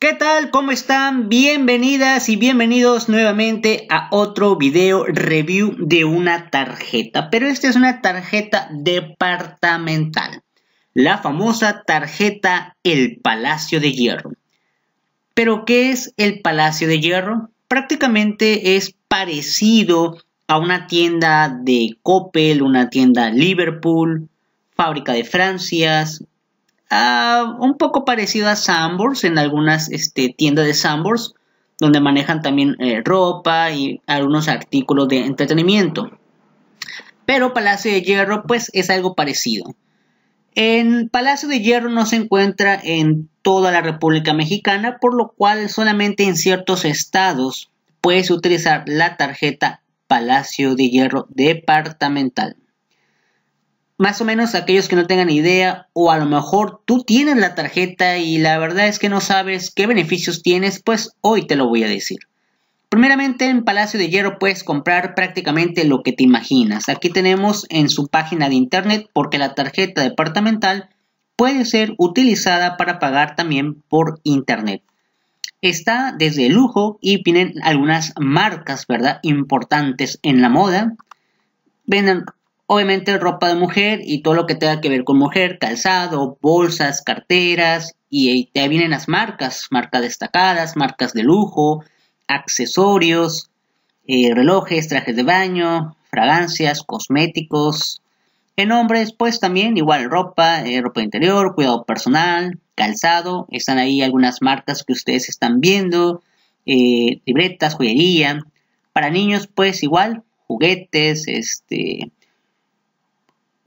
¿Qué tal? ¿Cómo están? Bienvenidas y bienvenidos nuevamente a otro video review de una tarjeta. Pero esta es una tarjeta departamental. La famosa tarjeta El Palacio de Hierro. ¿Pero qué es el Palacio de Hierro? Prácticamente es parecido a una tienda de Coppel, una tienda Liverpool, fábrica de Francias, uh, un poco parecido a Sambors en algunas este, tiendas de Sambors, donde manejan también eh, ropa y algunos artículos de entretenimiento. Pero Palacio de Hierro pues es algo parecido. En Palacio de Hierro no se encuentra en toda la República Mexicana, por lo cual solamente en ciertos estados puedes utilizar la tarjeta Palacio de Hierro departamental más o menos aquellos que no tengan idea o a lo mejor tú tienes la tarjeta y la verdad es que no sabes qué beneficios tienes, pues hoy te lo voy a decir. Primeramente en Palacio de Hierro puedes comprar prácticamente lo que te imaginas. Aquí tenemos en su página de internet porque la tarjeta departamental puede ser utilizada para pagar también por internet. Está desde el lujo y vienen algunas marcas, ¿verdad? Importantes en la moda. Venden Obviamente ropa de mujer y todo lo que tenga que ver con mujer, calzado, bolsas, carteras y te vienen las marcas, marcas destacadas, marcas de lujo, accesorios, eh, relojes, trajes de baño, fragancias, cosméticos. En hombres, pues también igual ropa, eh, ropa interior, cuidado personal, calzado. Están ahí algunas marcas que ustedes están viendo, eh, libretas, joyería. Para niños, pues igual, juguetes, este,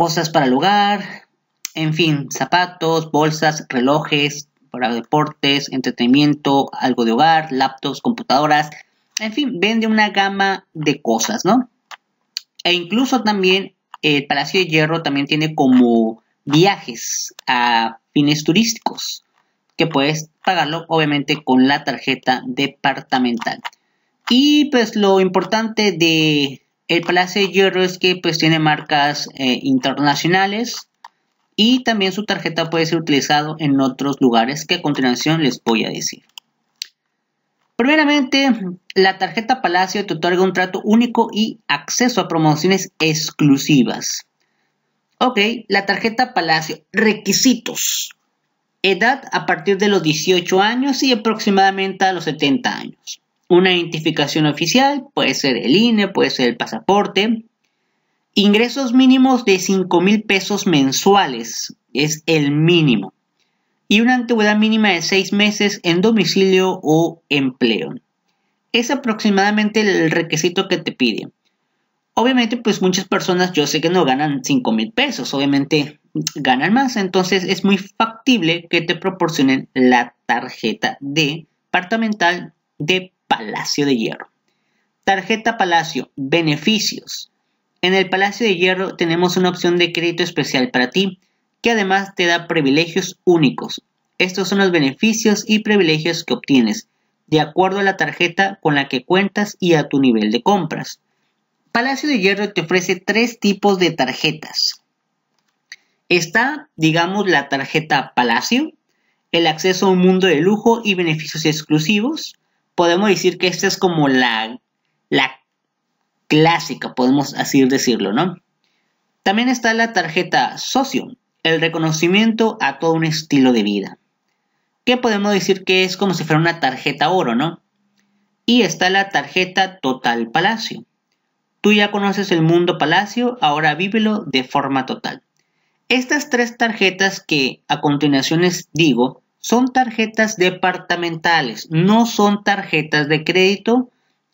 cosas para el hogar, en fin, zapatos, bolsas, relojes para deportes, entretenimiento, algo de hogar, laptops, computadoras, en fin, vende una gama de cosas, ¿no? E incluso también el Palacio de Hierro también tiene como viajes a fines turísticos, que puedes pagarlo obviamente con la tarjeta departamental. Y pues lo importante de el Palacio de Hierro es que pues tiene marcas eh, internacionales y también su tarjeta puede ser utilizado en otros lugares que a continuación les voy a decir. Primeramente, la tarjeta Palacio te otorga un trato único y acceso a promociones exclusivas. Ok, la tarjeta Palacio. Requisitos. Edad a partir de los 18 años y aproximadamente a los 70 años una identificación oficial, puede ser el INE, puede ser el pasaporte. Ingresos mínimos de 5 mil pesos mensuales es el mínimo. Y una antigüedad mínima de 6 meses en domicilio o empleo. Es aproximadamente el requisito que te pide. Obviamente, pues muchas personas yo sé que no ganan 5 mil pesos, obviamente ganan más, entonces es muy factible que te proporcionen la tarjeta departamental de Palacio de Hierro. Tarjeta Palacio, beneficios. En el Palacio de Hierro tenemos una opción de crédito especial para ti, que además te da privilegios únicos. Estos son los beneficios y privilegios que obtienes, de acuerdo a la tarjeta con la que cuentas y a tu nivel de compras. Palacio de Hierro te ofrece tres tipos de tarjetas. Está, digamos, la tarjeta Palacio, el acceso a un mundo de lujo y beneficios exclusivos, podemos decir que esta es como la, la clásica, podemos así decirlo, ¿no? También está la tarjeta socio, el reconocimiento a todo un estilo de vida. Que podemos decir que es como si fuera una tarjeta oro, ¿no? Y está la tarjeta Total Palacio. Tú ya conoces el mundo Palacio, ahora vívelo de forma total. Estas tres tarjetas que a continuación les digo son tarjetas departamentales, no son tarjetas de crédito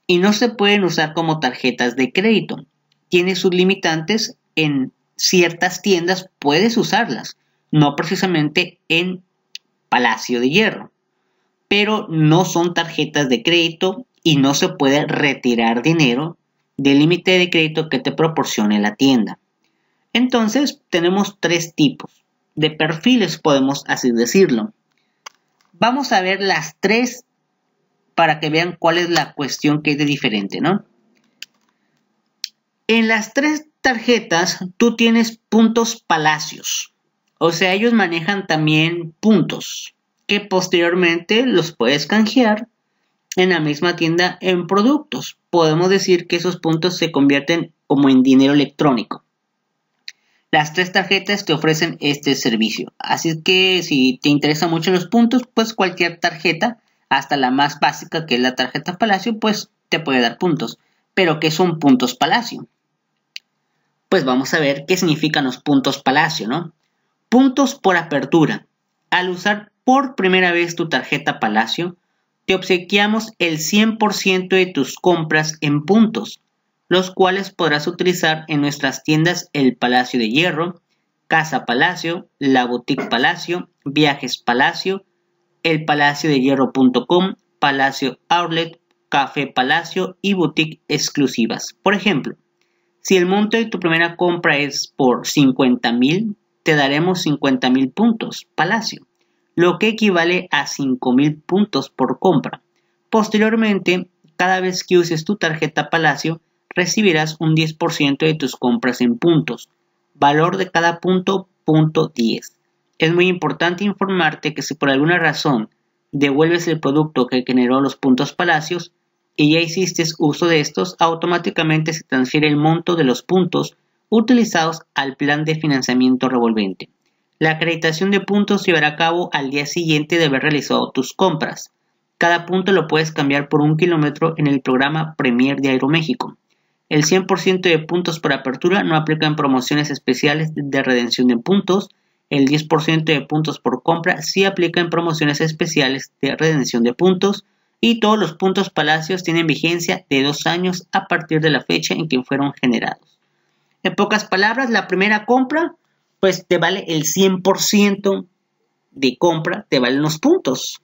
y no se pueden usar como tarjetas de crédito. Tiene sus limitantes en ciertas tiendas, puedes usarlas, no precisamente en Palacio de Hierro, pero no son tarjetas de crédito y no se puede retirar dinero del límite de crédito que te proporcione la tienda. Entonces tenemos tres tipos de perfiles, podemos así decirlo. Vamos a ver las tres para que vean cuál es la cuestión que es de diferente, ¿no? En las tres tarjetas tú tienes puntos palacios. O sea, ellos manejan también puntos. que posteriormente los puedes canjear en la misma tienda en productos. Podemos decir que esos puntos se convierten como en dinero electrónico. Las tres tarjetas te ofrecen este servicio. Así que si te interesan mucho los puntos, pues cualquier tarjeta, hasta la más básica que es la tarjeta Palacio, pues te puede dar puntos. Pero ¿qué son puntos Palacio? Pues vamos a ver qué significan los puntos Palacio, ¿no? Puntos por apertura. Al usar por primera vez tu tarjeta Palacio, te obsequiamos el 100% de tus compras en puntos, los cuales podrás utilizar en nuestras tiendas El Palacio de Hierro, Casa Palacio, La Boutique Palacio, Viajes Palacio, El Palacio de Hierro.com, Palacio Outlet, Café Palacio y Boutique exclusivas. Por ejemplo, si el monto de tu primera compra es por 50 mil, te daremos 50 mil puntos Palacio lo que equivale a 5.000 puntos por compra. Posteriormente, cada vez que uses tu tarjeta Palacio, recibirás un 10% de tus compras en puntos. Valor de cada punto, punto 10. Es muy importante informarte que si por alguna razón devuelves el producto que generó los puntos Palacios y ya hiciste uso de estos, automáticamente se transfiere el monto de los puntos utilizados al plan de financiamiento revolvente. La acreditación de puntos se llevará a cabo al día siguiente de haber realizado tus compras. Cada punto lo puedes cambiar por un kilómetro en el programa Premier de Aeroméxico. El 100% de puntos por apertura no aplica en promociones especiales de redención de puntos. El 10% de puntos por compra sí aplica en promociones especiales de redención de puntos. Y todos los puntos palacios tienen vigencia de dos años a partir de la fecha en que fueron generados. En pocas palabras, la primera compra pues te vale el 100% de compra, te valen los puntos.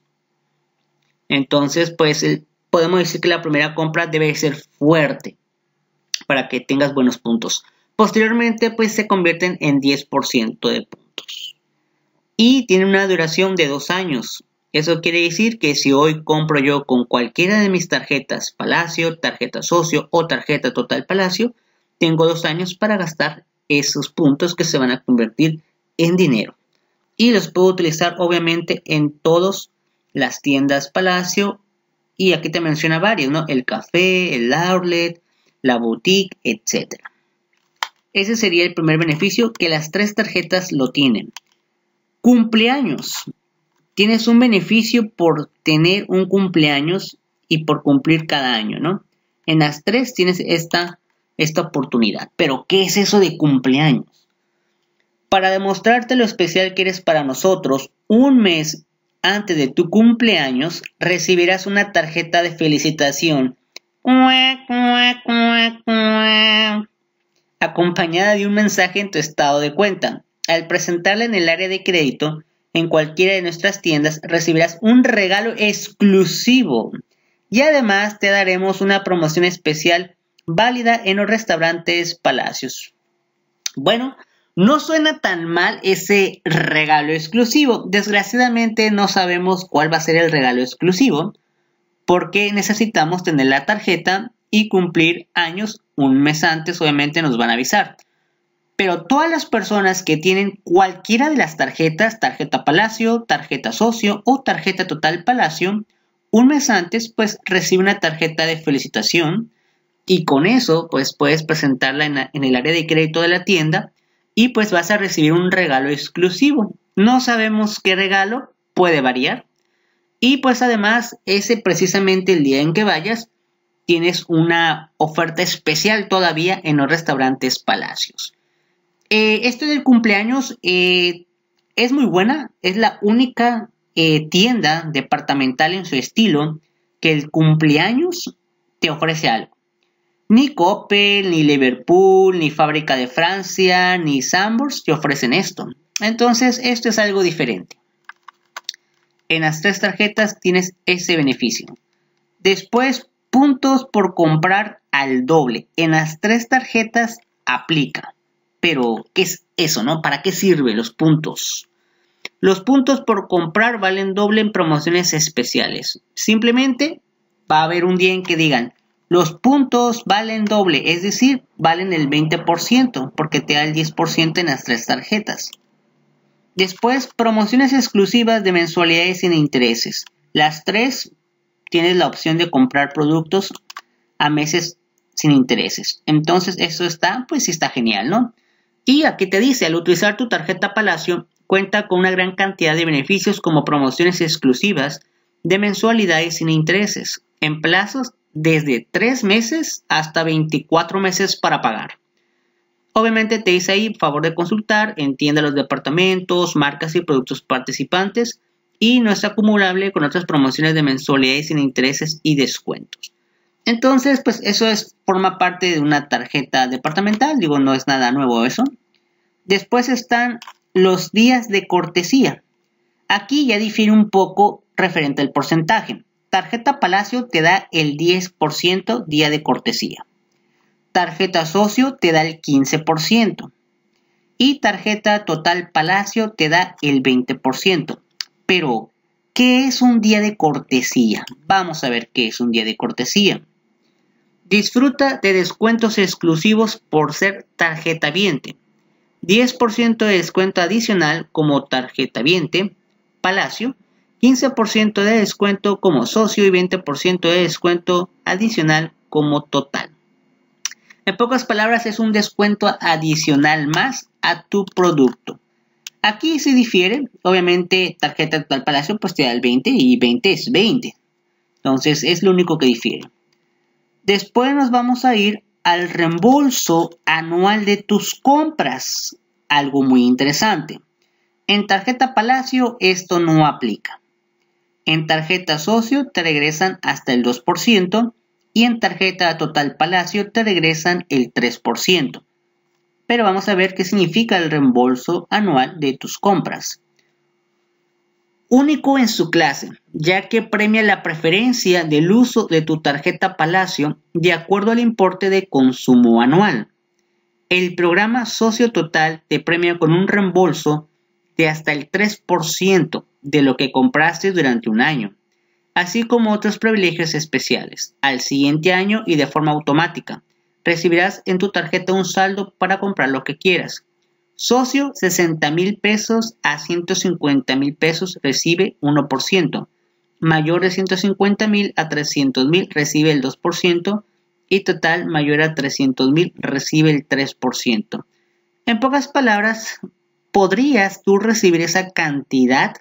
Entonces, pues podemos decir que la primera compra debe ser fuerte para que tengas buenos puntos. Posteriormente, pues se convierten en 10% de puntos. Y tiene una duración de dos años. Eso quiere decir que si hoy compro yo con cualquiera de mis tarjetas Palacio, tarjeta Socio o tarjeta Total Palacio, tengo dos años para gastar esos puntos que se van a convertir en dinero. Y los puedo utilizar obviamente en todas las tiendas Palacio. Y aquí te menciona varios, ¿no? El café, el outlet, la boutique, etc. Ese sería el primer beneficio que las tres tarjetas lo tienen. Cumpleaños. Tienes un beneficio por tener un cumpleaños y por cumplir cada año, ¿no? En las tres tienes esta esta oportunidad. Pero, ¿qué es eso de cumpleaños? Para demostrarte lo especial que eres para nosotros, un mes antes de tu cumpleaños recibirás una tarjeta de felicitación acompañada de un mensaje en tu estado de cuenta. Al presentarla en el área de crédito, en cualquiera de nuestras tiendas, recibirás un regalo exclusivo y además te daremos una promoción especial válida en los restaurantes Palacios. Bueno, no suena tan mal ese regalo exclusivo. Desgraciadamente no sabemos cuál va a ser el regalo exclusivo porque necesitamos tener la tarjeta y cumplir años un mes antes, obviamente nos van a avisar. Pero todas las personas que tienen cualquiera de las tarjetas, tarjeta Palacio, tarjeta Socio o tarjeta Total Palacio, un mes antes pues recibe una tarjeta de felicitación y con eso pues puedes presentarla en, el área de crédito de la tienda y pues vas a recibir un regalo exclusivo. No sabemos qué regalo, puede variar. Y pues además ese precisamente el día en que vayas tienes una oferta especial todavía en los restaurantes Palacios. Eh, esto del cumpleaños eh, es muy buena, es la única eh, tienda departamental en su estilo que el cumpleaños te ofrece algo. Ni Coppel, ni Liverpool, ni Fábrica de Francia, ni Sambors te ofrecen esto. Entonces, esto es algo diferente. En las tres tarjetas tienes ese beneficio. Después, puntos por comprar al doble. En las tres tarjetas aplica. Pero, ¿qué es eso, no? ¿Para qué sirven los puntos? Los puntos por comprar valen doble en promociones especiales. Simplemente va a haber un día en que digan, los puntos valen doble, es decir, valen el 20% porque te da el 10% en las tres tarjetas. Después, promociones exclusivas de mensualidades sin intereses. Las tres tienes la opción de comprar productos a meses sin intereses. Entonces, eso está, pues sí está genial, ¿no? Y aquí te dice, al utilizar tu tarjeta Palacio, cuenta con una gran cantidad de beneficios como promociones exclusivas de mensualidades sin intereses, en plazos desde 3 meses hasta 24 meses para pagar. Obviamente te dice ahí, favor de consultar, entiende los departamentos, marcas y productos participantes y no es acumulable con otras promociones de mensualidades sin intereses y descuentos. Entonces, pues eso es, forma parte de una tarjeta departamental, digo, no es nada nuevo eso. Después están los días de cortesía. Aquí ya difiere un poco referente al porcentaje. Tarjeta Palacio te da el 10% día de cortesía tarjeta socio te da el 15% y tarjeta total palacio te da el 20%. Pero, ¿qué es un día de cortesía? Vamos a ver qué es un día de cortesía. Disfruta de descuentos exclusivos por ser tarjeta viente. 10% de descuento adicional como tarjeta viente, Palacio, 15% de descuento como socio y 20% de descuento adicional como total. En pocas palabras, es un descuento adicional más a tu producto. Aquí se difiere, obviamente tarjeta total Palacio pues te da el 20 y 20 es 20. Entonces es lo único que difiere. Después nos vamos a ir al reembolso anual de tus compras. Algo muy interesante. En tarjeta Palacio esto no aplica. En tarjeta socio te regresan hasta el 2% y en tarjeta Total Palacio te regresan el 3%. Pero vamos a ver qué significa el reembolso anual de tus compras. Único en su clase, ya que premia la preferencia del uso de tu tarjeta Palacio de acuerdo al importe de consumo anual. El programa Socio Total te premia con un reembolso de hasta el 3% de lo que compraste durante un año así como otros privilegios especiales. Al siguiente año y de forma automática, recibirás en tu tarjeta un saldo para comprar lo que quieras. Socio 60 mil pesos a 150 mil pesos recibe 1%. Mayor de 150 mil a 300 mil recibe el 2%. Y total mayor a 300 mil recibe el 3%. En pocas palabras, podrías tú recibir esa cantidad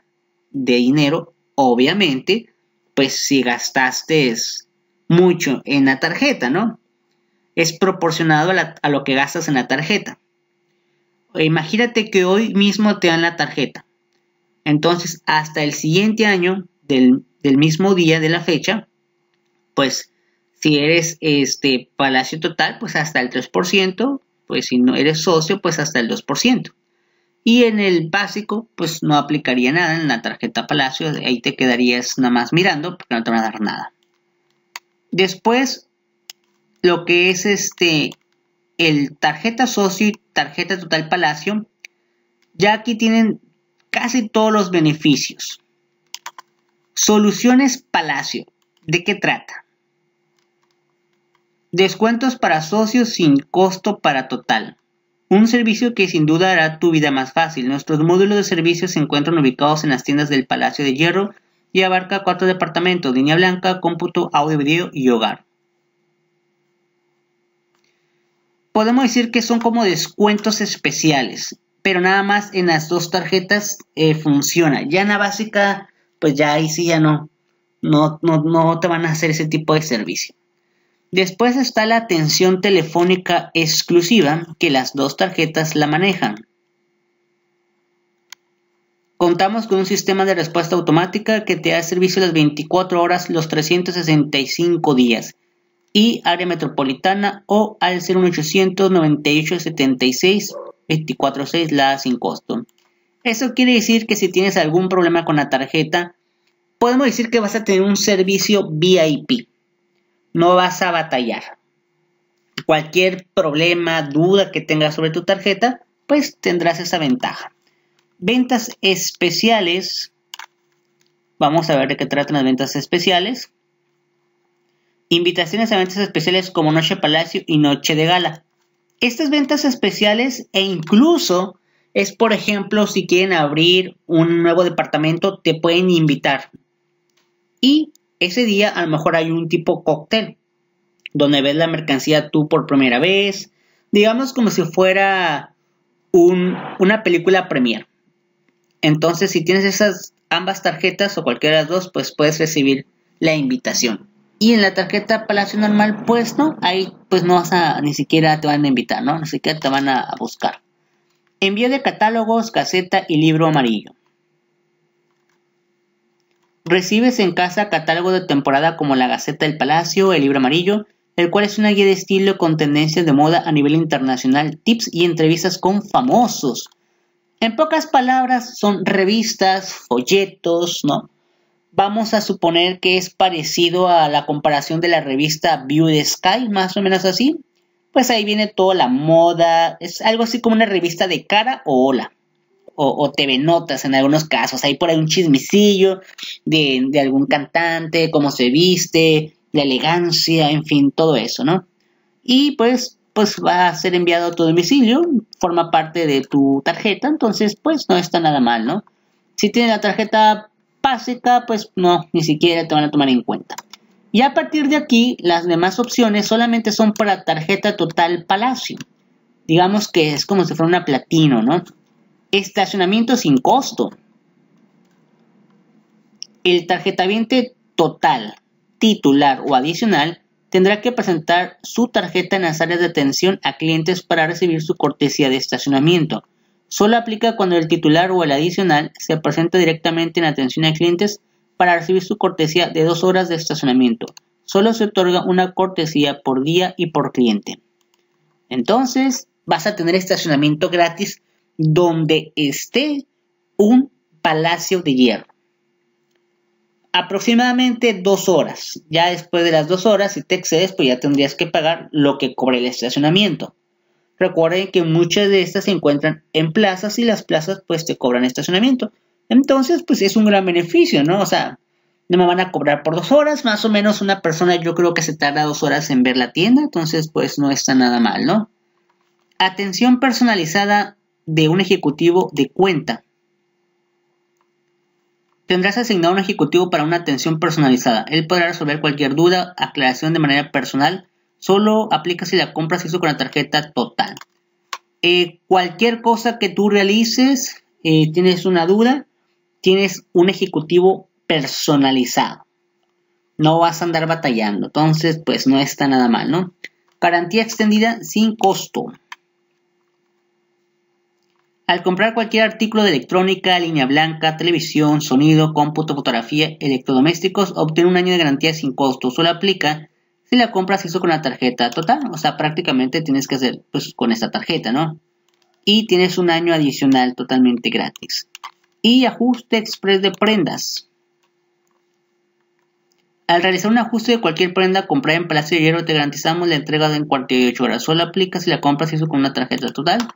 de dinero, obviamente, pues si gastaste mucho en la tarjeta, ¿no? Es proporcionado a, lo que gastas en la tarjeta. Imagínate que hoy mismo te dan la tarjeta. Entonces, hasta el siguiente año del, mismo día de la fecha, pues si eres este Palacio Total, pues hasta el 3%, pues si no eres socio, pues hasta el 2%. Y en el básico, pues no aplicaría nada en la tarjeta Palacio, ahí te quedarías nada más mirando porque no te van a dar nada. Después, lo que es este, el tarjeta socio y tarjeta total Palacio, ya aquí tienen casi todos los beneficios. Soluciones Palacio, ¿de qué trata? Descuentos para socios sin costo para total. Un servicio que sin duda hará tu vida más fácil. Nuestros módulos de servicio se encuentran ubicados en las tiendas del Palacio de Hierro y abarca cuatro departamentos, línea blanca, cómputo, audio, video y hogar. Podemos decir que son como descuentos especiales, pero nada más en las dos tarjetas eh, funciona. Ya en la básica, pues ya ahí sí ya no, no, no, no te van a hacer ese tipo de servicio. Después está la atención telefónica exclusiva, que las dos tarjetas la manejan. Contamos con un sistema de respuesta automática que te da servicio las 24 horas los 365 días y área metropolitana o al 01800 98 76 246 la sin costo. Eso quiere decir que si tienes algún problema con la tarjeta, podemos decir que vas a tener un servicio VIP no vas a batallar. Cualquier problema, duda que tengas sobre tu tarjeta, pues tendrás esa ventaja. Ventas especiales. Vamos a ver de qué tratan las ventas especiales. Invitaciones a ventas especiales como Noche Palacio y Noche de Gala. Estas ventas especiales e incluso es, por ejemplo, si quieren abrir un nuevo departamento, te pueden invitar. Y ese día a lo mejor hay un tipo cóctel, donde ves la mercancía tú por primera vez, digamos como si fuera una película premier. Entonces, si tienes esas ambas tarjetas o cualquiera de las dos, pues puedes recibir la invitación. Y en la tarjeta Palacio normal, pues no, ahí pues no vas a, ni siquiera te van a invitar, ¿no? Ni siquiera te van a buscar. Envío de catálogos, caseta y libro amarillo. Recibes en casa catálogo de temporada como la Gaceta del Palacio, el libro amarillo, el cual es una guía de estilo con tendencias de moda a nivel internacional, tips y entrevistas con famosos. En pocas palabras, son revistas, folletos, ¿no? Vamos a suponer que es parecido a la comparación de la revista View the Sky, más o menos así. Pues ahí viene toda la moda, es algo así como una revista de cara o hola. O, TV Notas en algunos casos. Hay por ahí un chismecillo de, de algún cantante, cómo se viste, la elegancia, en fin, todo eso, ¿no? Y pues, pues va a ser enviado a tu domicilio, forma parte de tu tarjeta, entonces pues no está nada mal, ¿no? Si tienes la tarjeta básica, pues no, ni siquiera te van a tomar en cuenta. Y a partir de aquí, las demás opciones solamente son para tarjeta total Palacio. Digamos que es como si fuera una platino, ¿no? Estacionamiento sin costo. El tarjetaviente total titular o adicional tendrá que presentar su tarjeta en las áreas de atención a clientes para recibir su cortesía de estacionamiento. Solo aplica cuando el titular o el adicional se presenta directamente en atención a clientes para recibir su cortesía de dos horas de estacionamiento. Solo se otorga una cortesía por día y por cliente. Entonces vas a tener estacionamiento gratis donde esté un palacio de hierro aproximadamente dos horas. Ya después de las dos horas, si te excedes, pues ya tendrías que pagar lo que cobra el estacionamiento. Recuerden que muchas de estas se encuentran en plazas y las plazas pues te cobran estacionamiento. Entonces, pues es un gran beneficio, ¿no? O sea, no me van a cobrar por dos horas, más o menos una persona yo creo que se tarda dos horas en ver la tienda, entonces pues no está nada mal, ¿no? Atención personalizada de un ejecutivo de cuenta. Tendrás asignado un ejecutivo para una atención personalizada. Él podrá resolver cualquier duda, aclaración de manera personal. Solo aplica si la compra se hizo con la tarjeta total. Eh, cualquier cosa que tú realices, eh, tienes una duda, tienes un ejecutivo personalizado. No vas a andar batallando. Entonces, pues no está nada mal, ¿no? Garantía extendida sin costo. Al comprar cualquier artículo de electrónica, línea blanca, televisión, sonido, cómputo, fotografía, electrodomésticos, obtiene un año de garantía sin costo. Solo aplica si la compra se hizo con la tarjeta total. O sea, prácticamente tienes que hacer pues, con esta tarjeta, ¿no? Y tienes un año adicional totalmente gratis. Y ajuste express de prendas. Al realizar un ajuste de cualquier prenda comprada en Palacio de Hierro, te garantizamos la entrega en 48 horas. Solo aplica si la compra se hizo con una tarjeta total.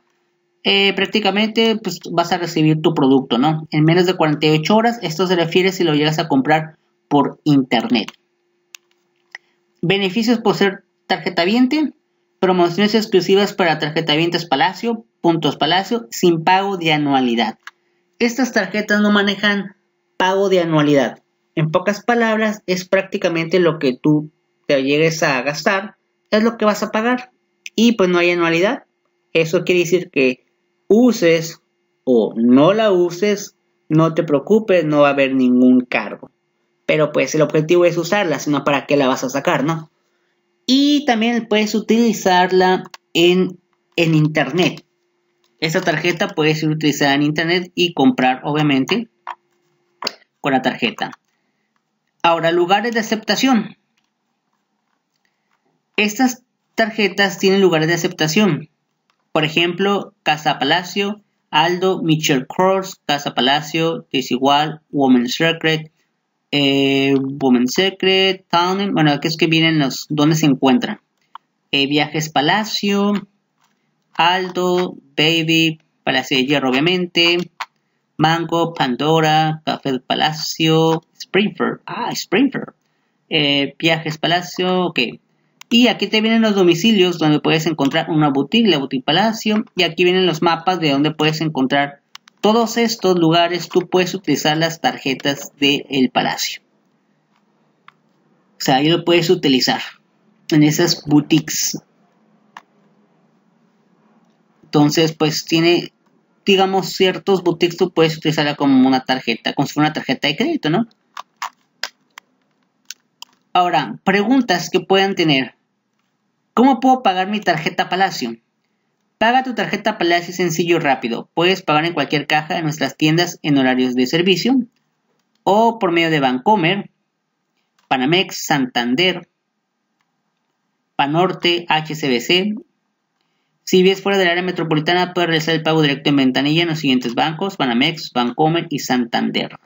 Eh, prácticamente pues, vas a recibir tu producto, ¿no? En menos de 48 horas, esto se refiere si lo llegas a comprar por internet. Beneficios por ser tarjeta viente, promociones exclusivas para tarjeta vientes Palacio, puntos Palacio, sin pago de anualidad. Estas tarjetas no manejan pago de anualidad. En pocas palabras, es prácticamente lo que tú te llegues a gastar, es lo que vas a pagar. Y pues no hay anualidad. Eso quiere decir que uses o no la uses, no te preocupes, no va a haber ningún cargo. Pero pues el objetivo es usarla, sino para qué la vas a sacar, ¿no? Y también puedes utilizarla en, en internet. Esta tarjeta puede ser utilizada en internet y comprar, obviamente, con la tarjeta. Ahora, lugares de aceptación. Estas tarjetas tienen lugares de aceptación. Por ejemplo, Casa Palacio, Aldo, Mitchell Kors, Casa Palacio, Desigual, Women's Secret, eh, Women's Secret, Town, bueno, aquí es que vienen los, ¿dónde se encuentran? Eh, Viajes Palacio, Aldo, Baby, Palacio de Hierro, obviamente, Mango, Pandora, Café Palacio, Springfield, ah, Springfield, eh, Viajes Palacio, ok, Y aquí te vienen los domicilios donde puedes encontrar una boutique, la boutique Palacio. Y aquí vienen los mapas de donde puedes encontrar todos estos lugares. Tú puedes utilizar las tarjetas del Palacio. O sea, ahí lo puedes utilizar en esas boutiques. Entonces, pues tiene, digamos, ciertos boutiques tú puedes utilizarla como una tarjeta, como si fuera una tarjeta de crédito, ¿no? Ahora, preguntas que puedan tener. ¿Cómo puedo pagar mi tarjeta Palacio? Paga tu tarjeta Palacio sencillo y rápido. Puedes pagar en cualquier caja de nuestras tiendas en horarios de servicio o por medio de Bancomer, Panamex, Santander, Panorte, HCBC. Si vives fuera del área metropolitana, puedes realizar el pago directo en ventanilla en los siguientes bancos, Panamex, Bancomer y Santander.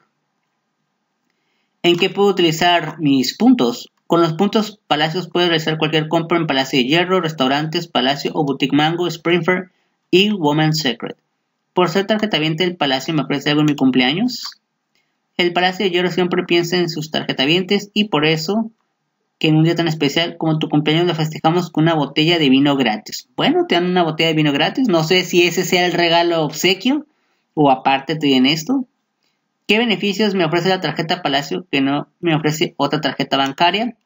¿En qué puedo utilizar mis puntos? Con los puntos Palacios puedes realizar cualquier compra en Palacio de Hierro, restaurantes, Palacio o Boutique Mango, Springfield y Woman's Secret. Por ser tarjetaviente del Palacio me ofrece algo en mi cumpleaños. El Palacio de Hierro siempre piensa en sus tarjetavientes y por eso que en un día tan especial como tu cumpleaños lo festejamos con una botella de vino gratis. Bueno, te dan una botella de vino gratis. No sé si ese sea el regalo obsequio o aparte te den esto. ¿Qué beneficios me ofrece la tarjeta Palacio que no me ofrece otra tarjeta bancaria?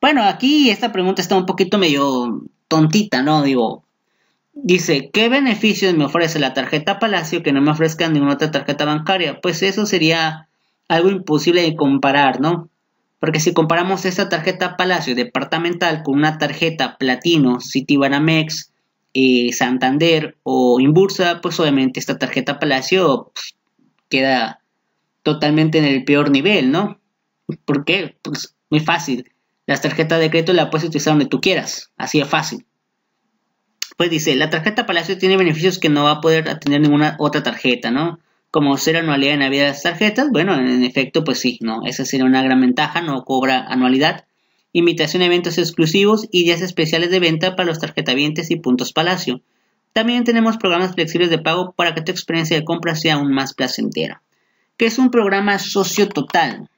Bueno, aquí esta pregunta está un poquito medio tontita, ¿no? Digo, dice, ¿qué beneficios me ofrece la tarjeta Palacio que no me ofrezca ninguna otra tarjeta bancaria? Pues eso sería algo imposible de comparar, ¿no? Porque si comparamos esta tarjeta Palacio departamental con una tarjeta Platino, Citibanamex, eh, Santander o Inbursa, pues obviamente esta tarjeta Palacio pues, queda totalmente en el peor nivel, ¿no? ¿Por qué? Pues muy fácil. Las tarjetas de crédito la puedes utilizar donde tú quieras, así de fácil. Pues dice, la tarjeta Palacio tiene beneficios que no va a poder tener ninguna otra tarjeta, ¿no? Como ser anualidad en Navidad de las tarjetas, bueno, en efecto, pues sí, no, esa sería una gran ventaja, no cobra anualidad. Invitación a eventos exclusivos y días especiales de venta para los tarjetavientes y puntos Palacio. También tenemos programas flexibles de pago para que tu experiencia de compra sea aún más placentera que es un programa socio total.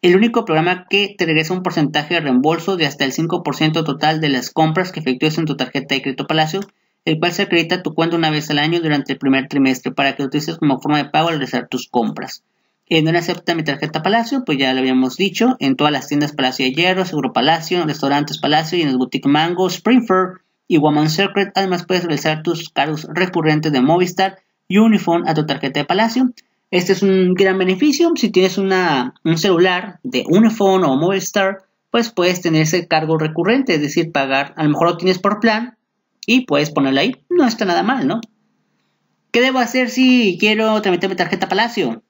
El único programa que te regresa un porcentaje de reembolso de hasta el 5% total de las compras que efectúes en tu tarjeta de crédito Palacio, el cual se acredita a tu cuenta una vez al año durante el primer trimestre para que lo utilices como forma de pago al realizar tus compras. En donde acepta mi tarjeta Palacio, pues ya lo habíamos dicho, en todas las tiendas Palacio de Hierro, Seguro Palacio, restaurantes Palacio y en el boutique Mango, Springfield y Woman Secret. Además puedes realizar tus cargos recurrentes de Movistar y a tu tarjeta de Palacio. Este es un gran beneficio. Si tienes una, un celular de Unifone o Movistar, pues puedes tener ese cargo recurrente, es decir, pagar, a lo mejor lo tienes por plan y puedes ponerlo ahí. No está nada mal, ¿no? ¿Qué debo hacer si quiero tramitar mi tarjeta Palacio?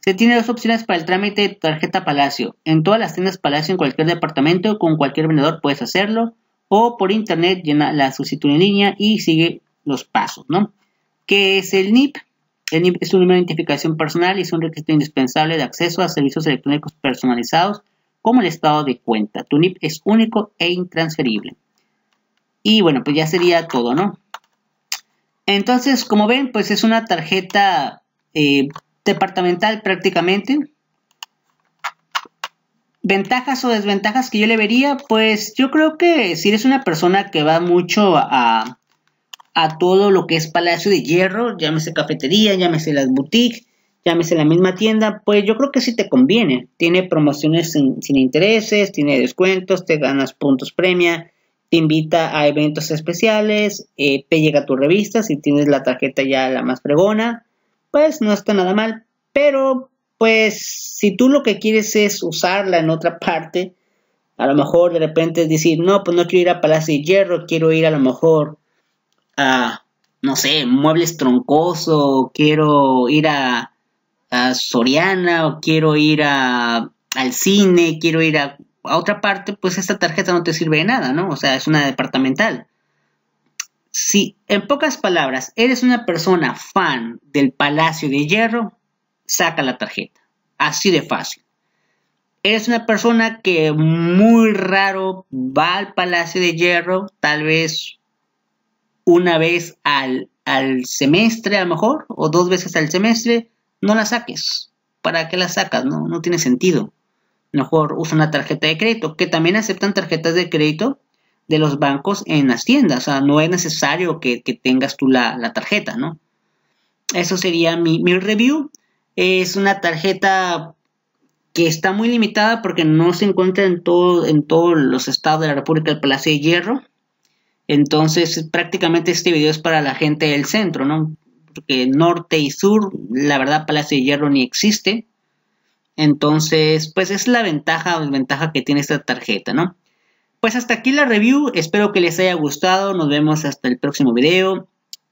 Se tiene dos opciones para el trámite de tarjeta Palacio. En todas las tiendas Palacio, en cualquier departamento, con cualquier vendedor puedes hacerlo. O por internet, llena la solicitud en línea y sigue los pasos, ¿no? ¿Qué es el NIP? Es un número de identificación personal y es un requisito indispensable de acceso a servicios electrónicos personalizados como el estado de cuenta. Tu NIP es único e intransferible. Y bueno, pues ya sería todo, ¿no? Entonces, como ven, pues es una tarjeta eh, departamental prácticamente. Ventajas o desventajas que yo le vería, pues yo creo que si eres una persona que va mucho a, a todo lo que es Palacio de Hierro, llámese cafetería, llámese las boutiques, llámese la misma tienda, pues yo creo que sí te conviene. Tiene promociones sin, intereses, tiene descuentos, te ganas puntos premia, te invita a eventos especiales, eh, te llega tu revista si tienes la tarjeta ya la más fregona, pues no está nada mal. Pero pues si tú lo que quieres es usarla en otra parte, a lo mejor de repente es decir, no, pues no quiero ir a Palacio de Hierro, quiero ir a lo mejor no sé, muebles troncoso, quiero ir a, Soriana, o quiero ir a, al cine, quiero ir a, a otra parte, pues esta tarjeta no te sirve de nada, ¿no? O sea, es una departamental. Si, en pocas palabras, eres una persona fan del Palacio de Hierro, saca la tarjeta. Así de fácil. Eres una persona que muy raro va al Palacio de Hierro, tal vez una vez al, semestre a lo mejor, o dos veces al semestre, no la saques. ¿Para qué la sacas? No, no tiene sentido. mejor usa una tarjeta de crédito, que también aceptan tarjetas de crédito de los bancos en las tiendas. O sea, no es necesario que, tengas tú la, tarjeta, ¿no? Eso sería mi, mi, review. Es una tarjeta que está muy limitada porque no se encuentra en, todo, en todos los estados de la República del Palacio de Hierro. Entonces, prácticamente este video es para la gente del centro, ¿no? Porque norte y sur, la verdad, Palacio de Hierro ni existe. Entonces, pues es la ventaja, ventaja que tiene esta tarjeta, ¿no? Pues hasta aquí la review, espero que les haya gustado, nos vemos hasta el próximo video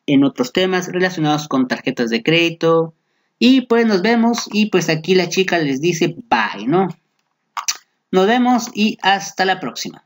en otros temas relacionados con tarjetas de crédito y pues nos vemos y pues aquí la chica les dice bye, ¿no? Nos vemos y hasta la próxima.